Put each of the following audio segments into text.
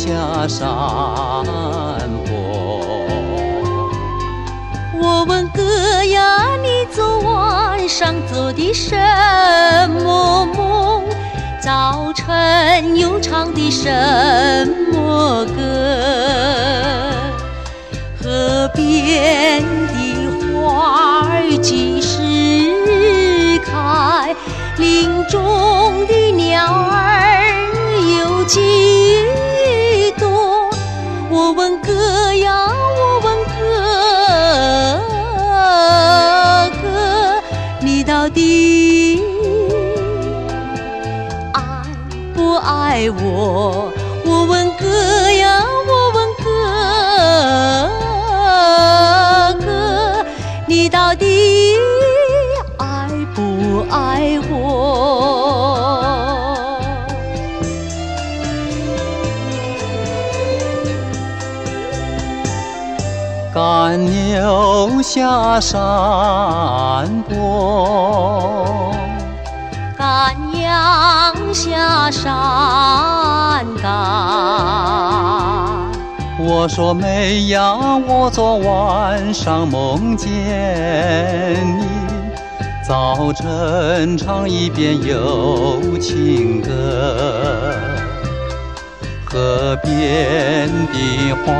下山坡。我问哥呀，你昨晚上做的什么梦？早晨又唱的什么歌？我？我问哥呀，我问哥哥，你到底爱不爱我？赶牛下山坡，赶羊下山岗。我说妹呀，我昨晚上梦见你，早晨唱一遍有情歌。河边的花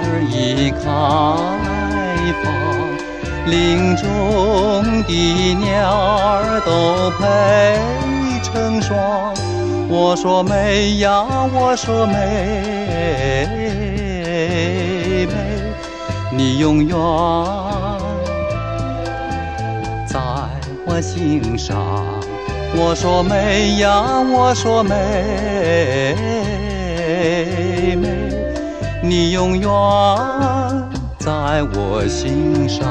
儿已开放，林中的鸟儿都配成双。我说妹呀，我说妹妹，你永远在我心上。我说妹呀，我说妹妹，你永远在我心上。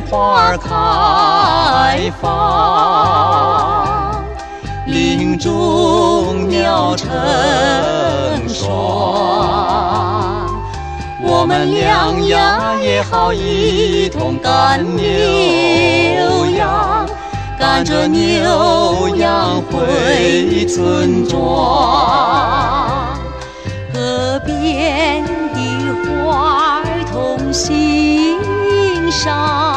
花儿开放，林中鸟成双。我们两呀也好一同赶牛羊，赶着牛羊回村庄。河边的花儿同心上，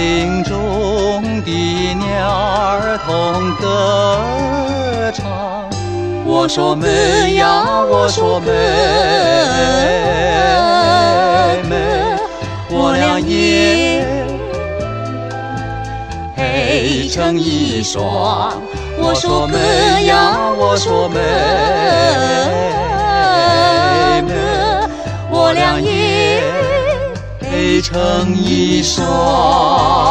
林中的鸟儿同歌唱。我说妹呀，我说妹妹，我俩也配成一双。我说妹呀，我说妹，成一双。